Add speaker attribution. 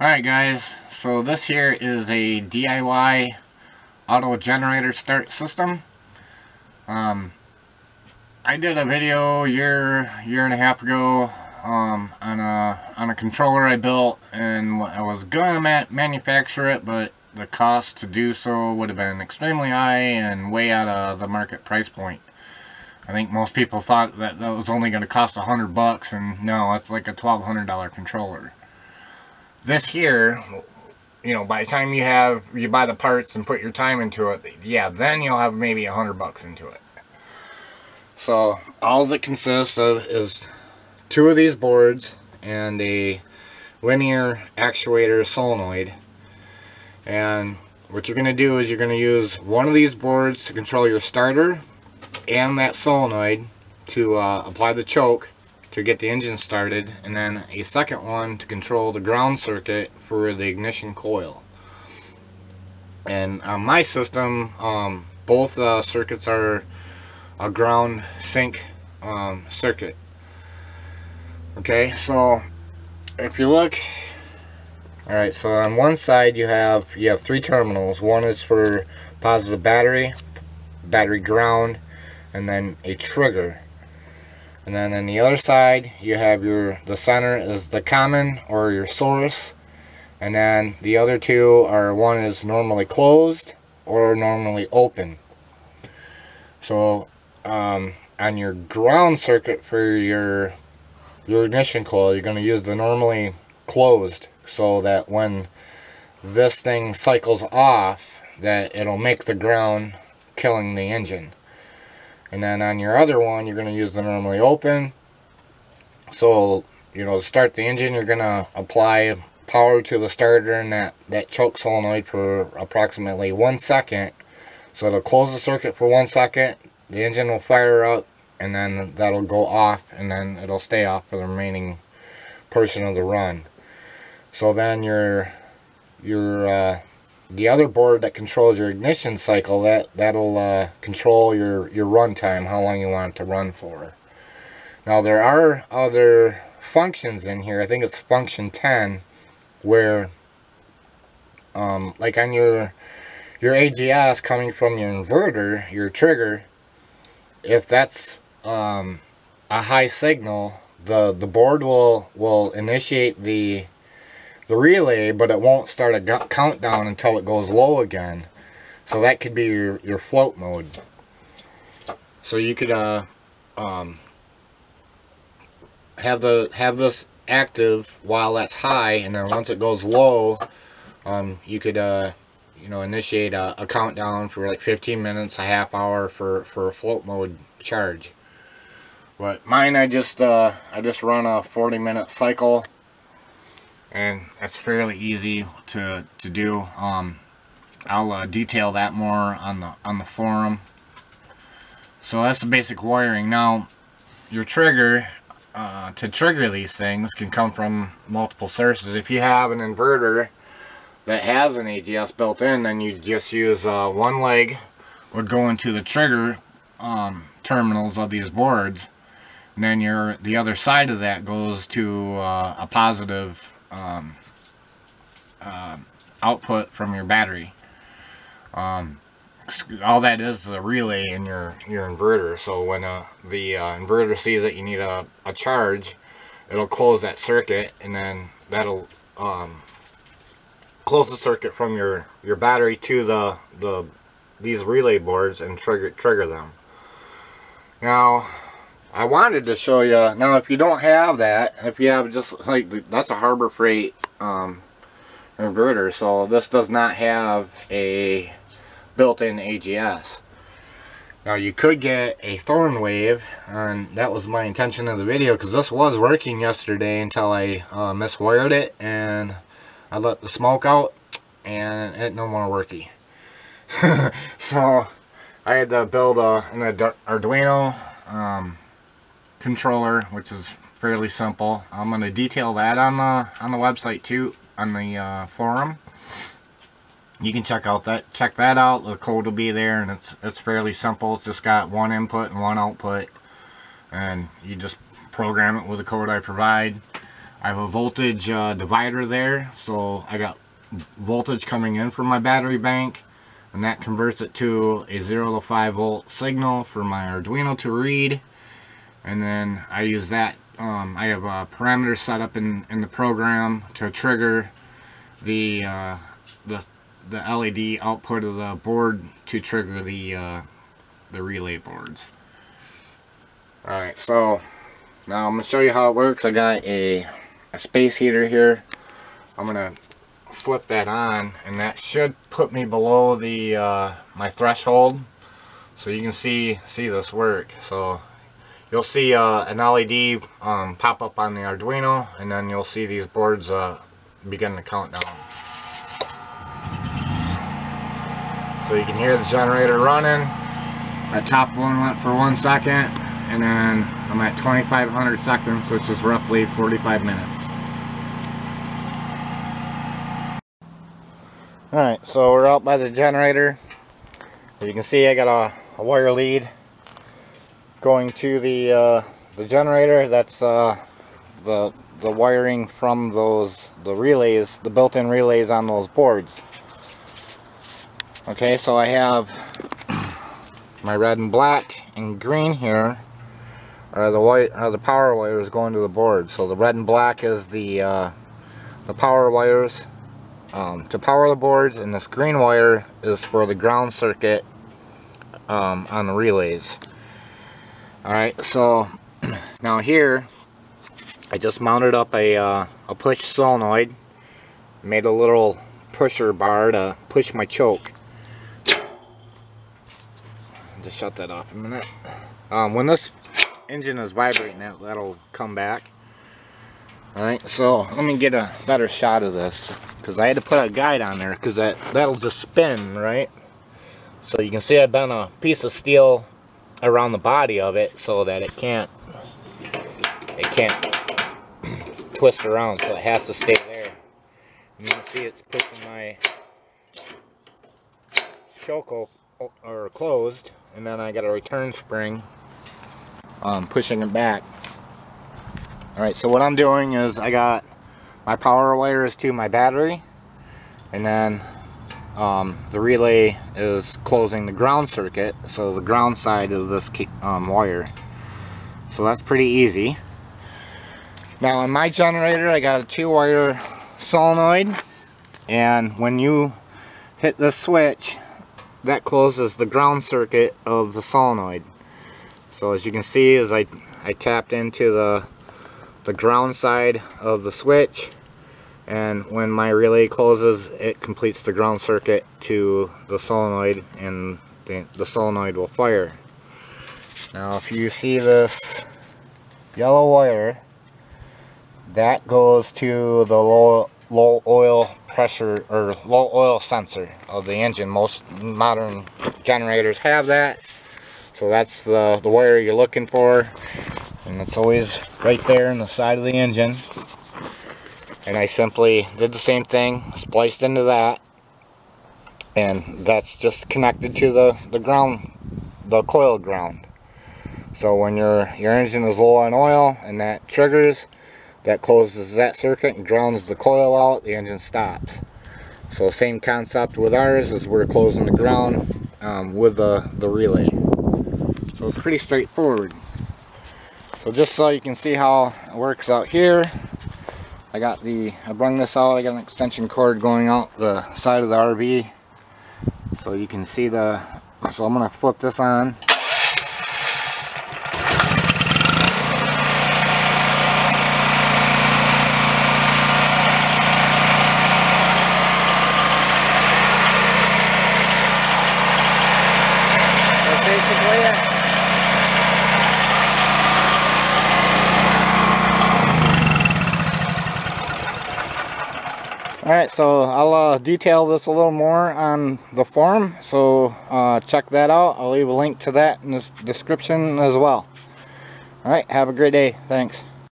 Speaker 1: Alright guys, so this here is a DIY auto generator start system. Um, I did a video year, year and a half ago um, on a on a controller I built, and I was gonna ma manufacture it, but the cost to do so would have been extremely high and way out of the market price point. I think most people thought that that was only going to cost a hundred bucks, and no, it's like a twelve hundred dollar controller this here you know by the time you have you buy the parts and put your time into it yeah then you'll have maybe a hundred bucks into it. So all it consists of is two of these boards and a linear actuator solenoid. And what you're going to do is you're going to use one of these boards to control your starter and that solenoid to uh, apply the choke to get the engine started and then a second one to control the ground circuit for the ignition coil. And on my system um, both uh, circuits are a ground sink um, circuit. Okay so if you look alright so on one side you have you have three terminals. One is for positive battery battery ground and then a trigger and then on the other side you have your the center is the common or your source. And then the other two are one is normally closed or normally open. So um, on your ground circuit for your your ignition coil you're going to use the normally closed so that when this thing cycles off that it'll make the ground killing the engine and then on your other one, you're going to use the normally open. So, you know, to start the engine, you're going to apply power to the starter and that, that choke solenoid for approximately one second. So it'll close the circuit for one second. The engine will fire up and then that'll go off and then it'll stay off for the remaining portion of the run. So then your your uh, the other board that controls your ignition cycle that that'll uh, control your your run time how long you want it to run for. Now there are other functions in here. I think it's function 10 where um, like on your your AGS coming from your inverter your trigger if that's um, a high signal the the board will will initiate the the relay, but it won't start a countdown until it goes low again. So that could be your, your float mode. So you could uh, um, have the have this active while that's high, and then once it goes low, um, you could uh, you know initiate a, a, countdown for like 15 minutes, a half hour for for a float mode charge. But mine, I just uh, I just run a 40 minute cycle and that's fairly easy to to do. Um, I'll uh, detail that more on the on the forum. So that's the basic wiring. Now your trigger uh, to trigger these things can come from multiple sources. If you have an inverter that has an AGS built in then you just use uh, one leg would go into the trigger um, terminals of these boards. And then your the other side of that goes to uh, a positive um, uh, output from your battery. Um, all that is a relay in your, your inverter. So when uh, the uh, inverter sees that you need a, a charge, it'll close that circuit and then that'll um, close the circuit from your, your battery to the, the these relay boards and trigger trigger them. Now, I wanted to show you, now if you don't have that, if you have just like, that's a Harbor Freight um, inverter, so this does not have a built-in AGS. Now you could get a Thornwave, and that was my intention of the video, because this was working yesterday until I uh, miswired it, and I let the smoke out, and it no more worky. so I had to build a, an Arduino um, controller, which is fairly simple. I'm going to detail that on the on the website too, on the uh, forum. You can check out that check that out. The code will be there, and it's it's fairly simple. It's just got one input and one output, and you just program it with the code I provide. I have a voltage uh, divider there, so I got voltage coming in from my battery bank, and that converts it to a 0 to 5 volt signal for my Arduino to read, and then I use that, um, I have a parameter set up in, in the program to trigger the, uh, the, the LED output of the board to trigger the, uh, the relay boards. Alright, so now I'm to show you how it works. I got a a space heater here. I'm gonna flip that on and that should put me below the uh, my threshold so you can see see this work so you'll see uh, an LED um, pop up on the Arduino and then you'll see these boards uh, begin to count down. So you can hear the generator running. That top one went for one second and then I'm at 2500 seconds which is roughly 45 minutes. Alright, so we're out by the generator. As you can see I got a, a wire lead going to the uh, the generator. That's uh, the the wiring from those the relays, the built-in relays on those boards. Okay, so I have my red and black and green here are the white are the power wires going to the board. So the red and black is the uh, the power wires um, to power the boards and this green wire is for the ground circuit um, on the relays alright so now here I just mounted up a, uh, a push solenoid made a little pusher bar to push my choke just shut that off a minute um, when this engine is vibrating that'll come back Alright, so let me get a better shot of this. Because I had to put a guide on there because that, that'll just spin, right? So you can see I've done a piece of steel around the body of it so that it can't it can't twist around so it has to stay there. You can see it's pushing my choke or closed and then I got a return spring um, pushing it back Alright, so what I'm doing is I got my power wires to my battery and then um, the relay is closing the ground circuit so the ground side of this um, wire. So that's pretty easy. Now on my generator I got a two wire solenoid and when you hit the switch that closes the ground circuit of the solenoid. So as you can see as I, I tapped into the the ground side of the switch and when my relay closes it completes the ground circuit to the solenoid and the, the solenoid will fire. Now if you see this yellow wire that goes to the low, low oil pressure or low oil sensor of the engine. Most modern generators have that. So that's the, the wire you're looking for and it's always right there in the side of the engine and I simply did the same thing spliced into that and that's just connected to the the ground the coil ground. So when your your engine is low on oil and that triggers that closes that circuit and grounds the coil out the engine stops. So same concept with ours is we're closing the ground um, with the the relay. So it's pretty straightforward. So just so you can see how it works out here, I got the, I brung this out, I got an extension cord going out the side of the RV. So you can see the, so I'm going to flip this on. Alright, so I'll uh, detail this a little more on the forum, so uh, check that out. I'll leave a link to that in the description as well. Alright, have a great day. Thanks.